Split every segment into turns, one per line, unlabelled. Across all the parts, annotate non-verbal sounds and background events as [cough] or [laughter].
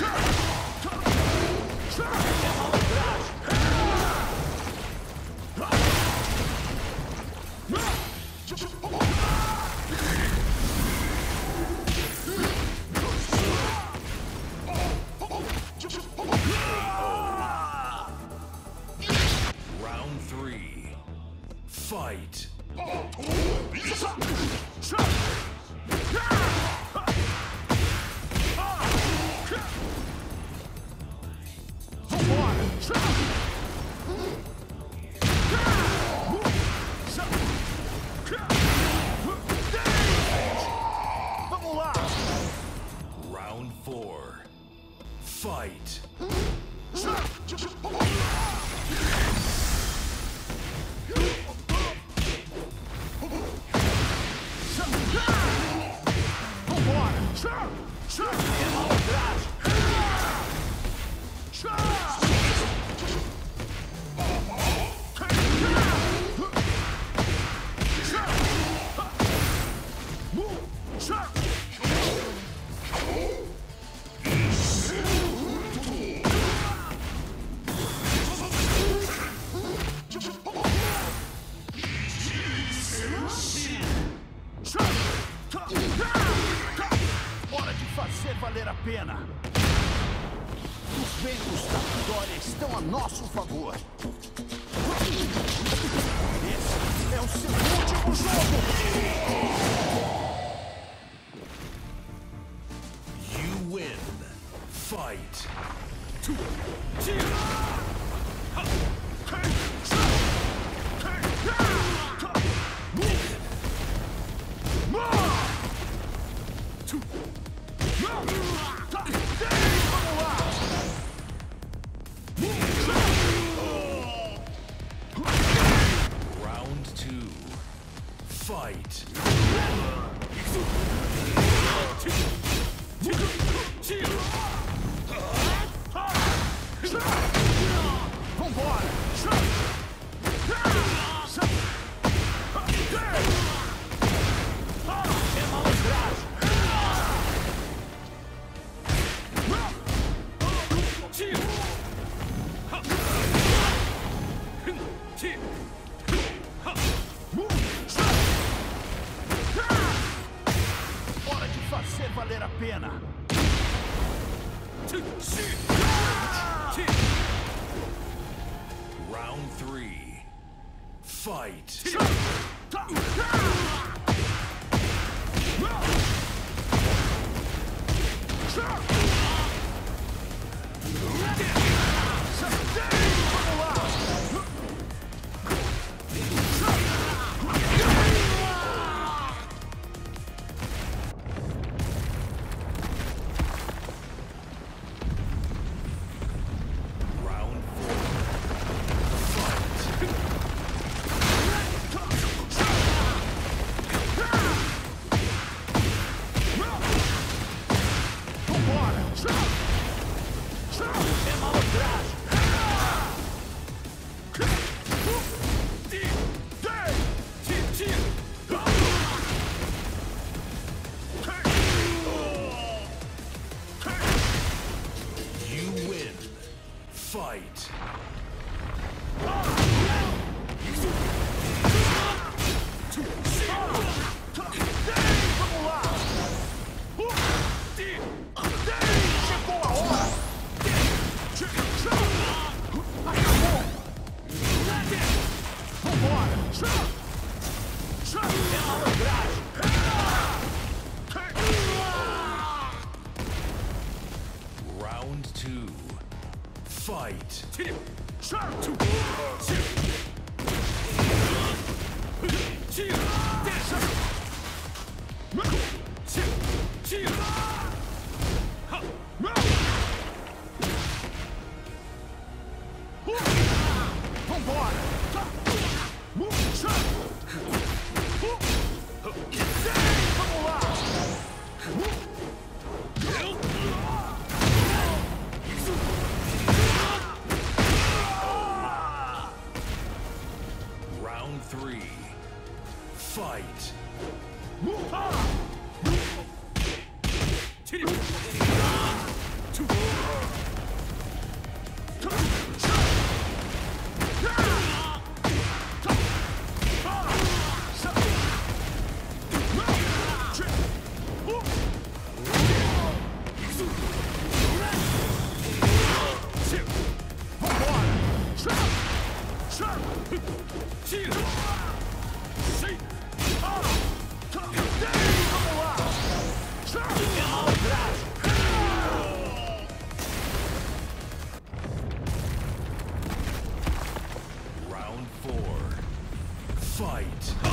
Sure. Sure! Sure! Outrage! Sure! Fight! fight. fight.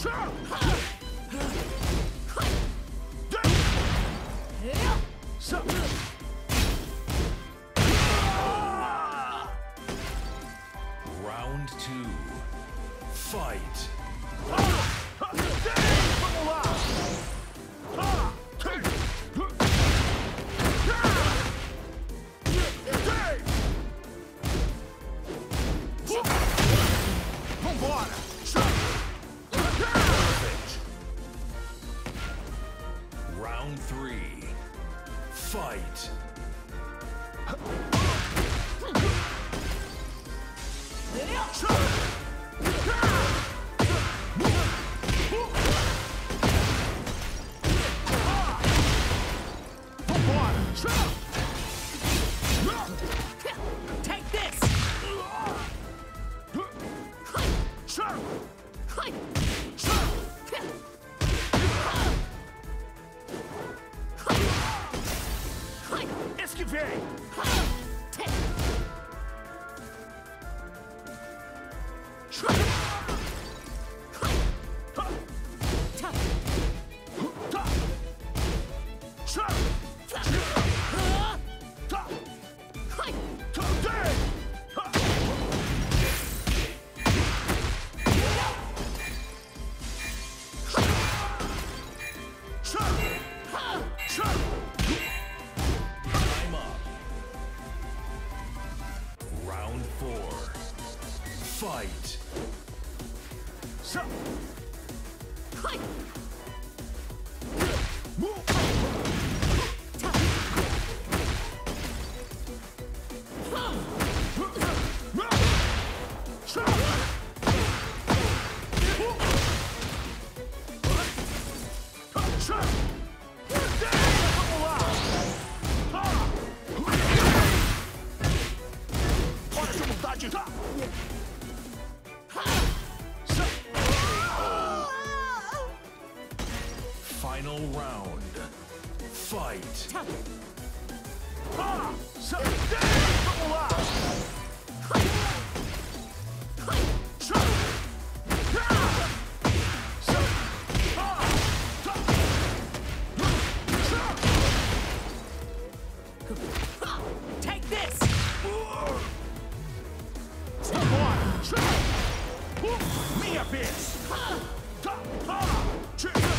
Stop!
Take this!
Me a bitch!
Ha! Ha!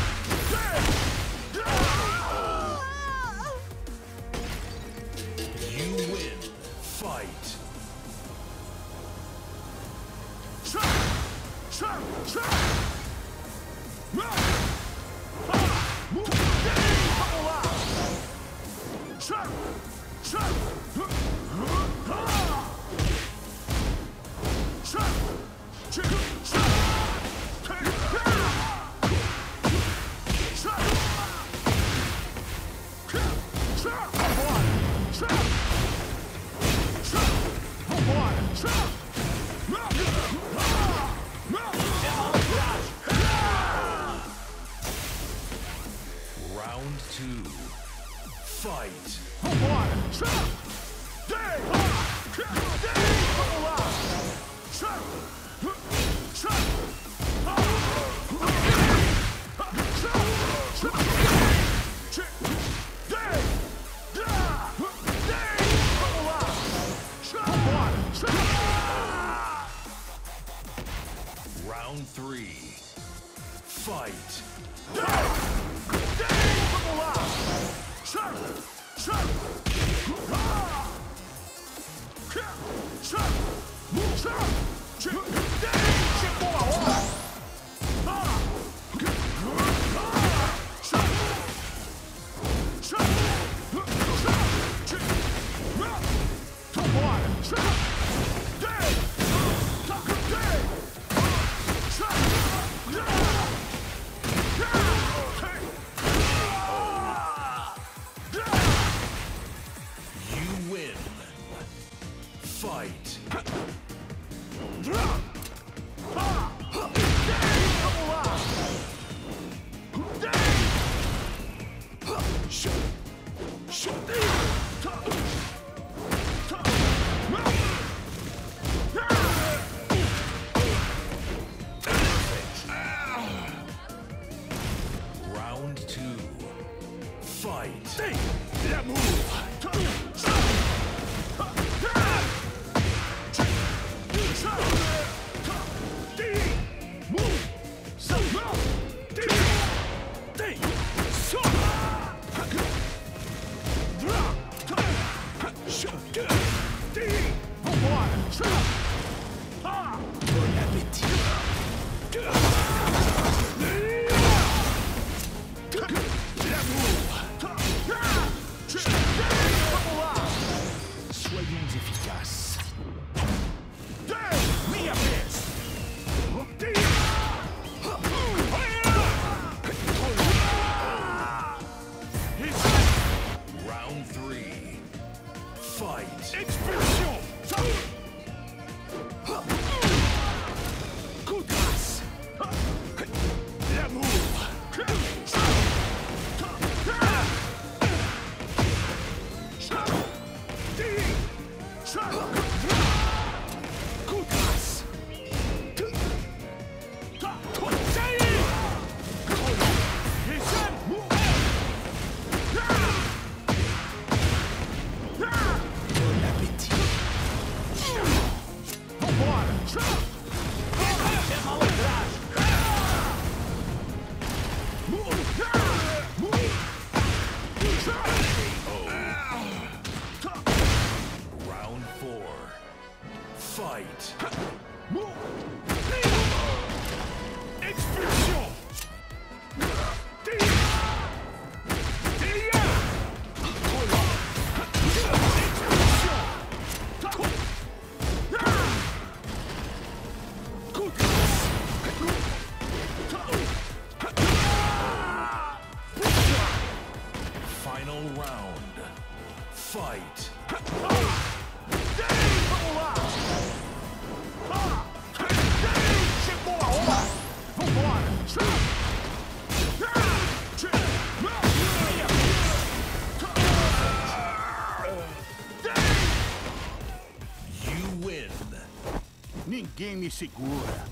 Ninguém me segura.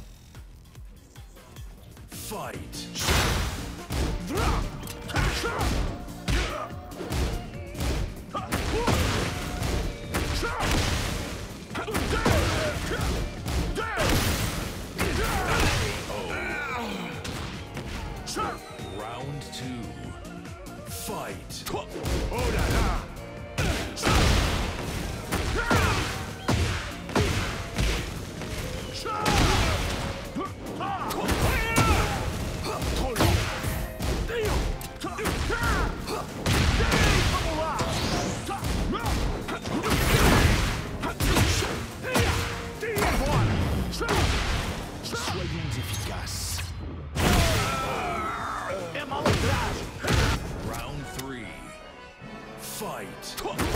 Fight! fight.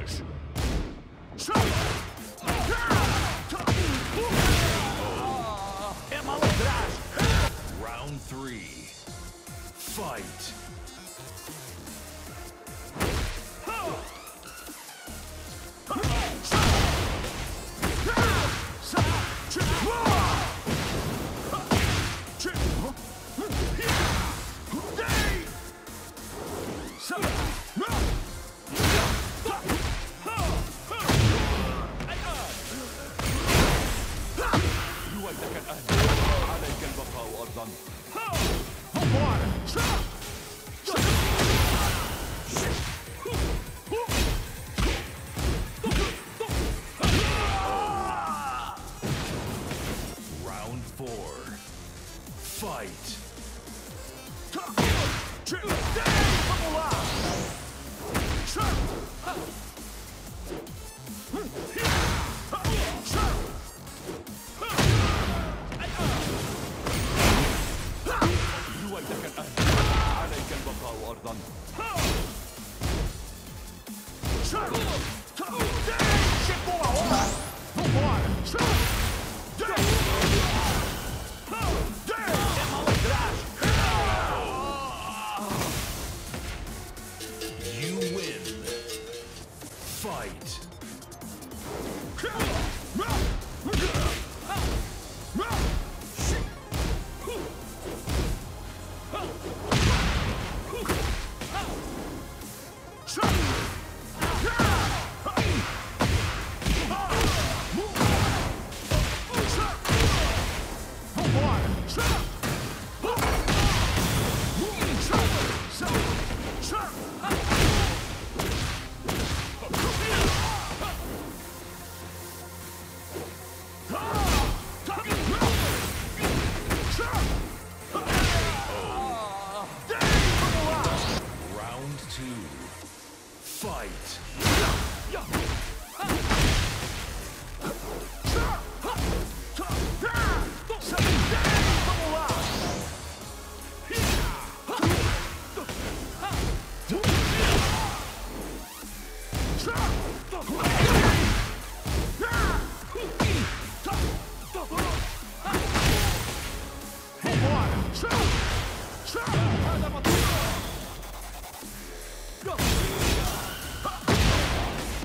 goes.
Round three. Fight. Fight!
أيها الأرض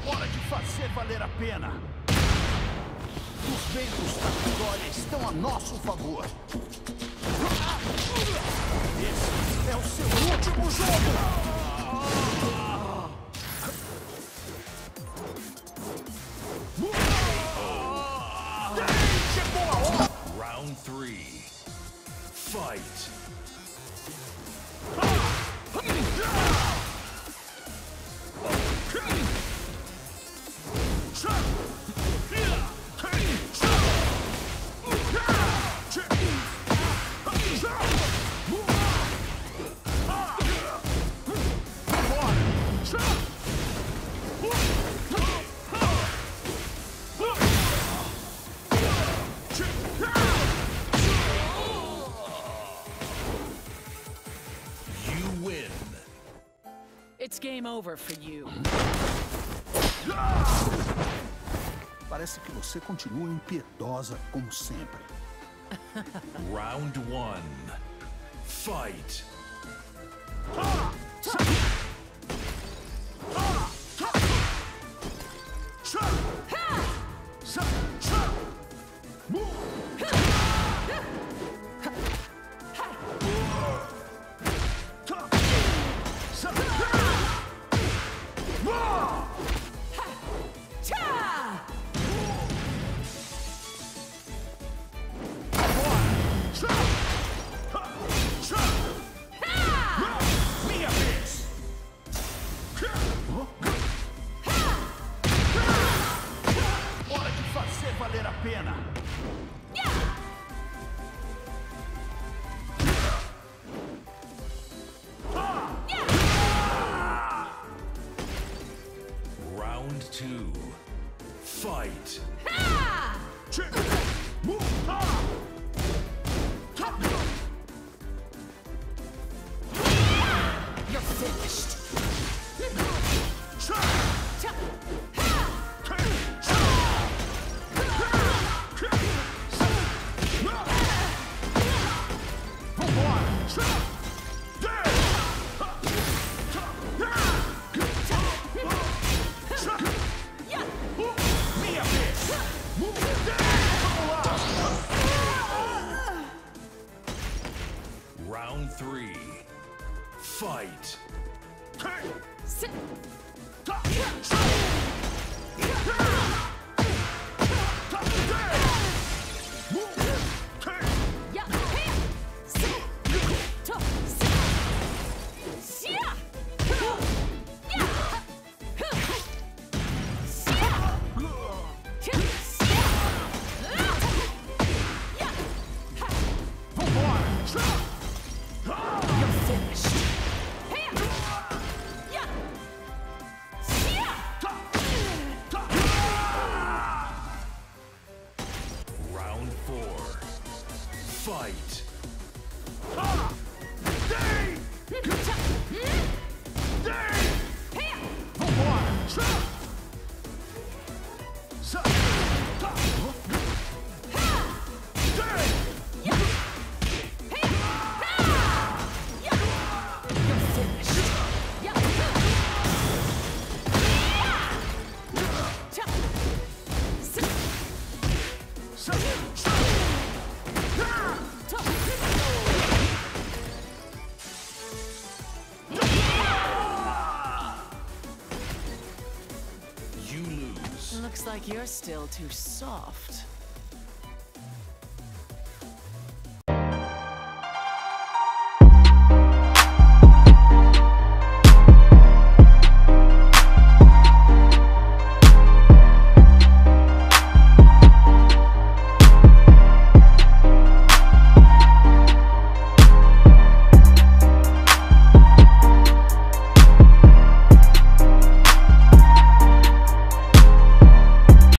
Hora de fazer valer a pena. Os ventos da vitória estão a nosso favor. Esse é o seu último jogo! Chegou a hora!
Round 3 Fight!
It's game over for you.
Parece que você continua impiedosa como sempre. [laughs]
Round 1. Fight.
Ah! valer a pena.
Yeah! Sit. little too soft.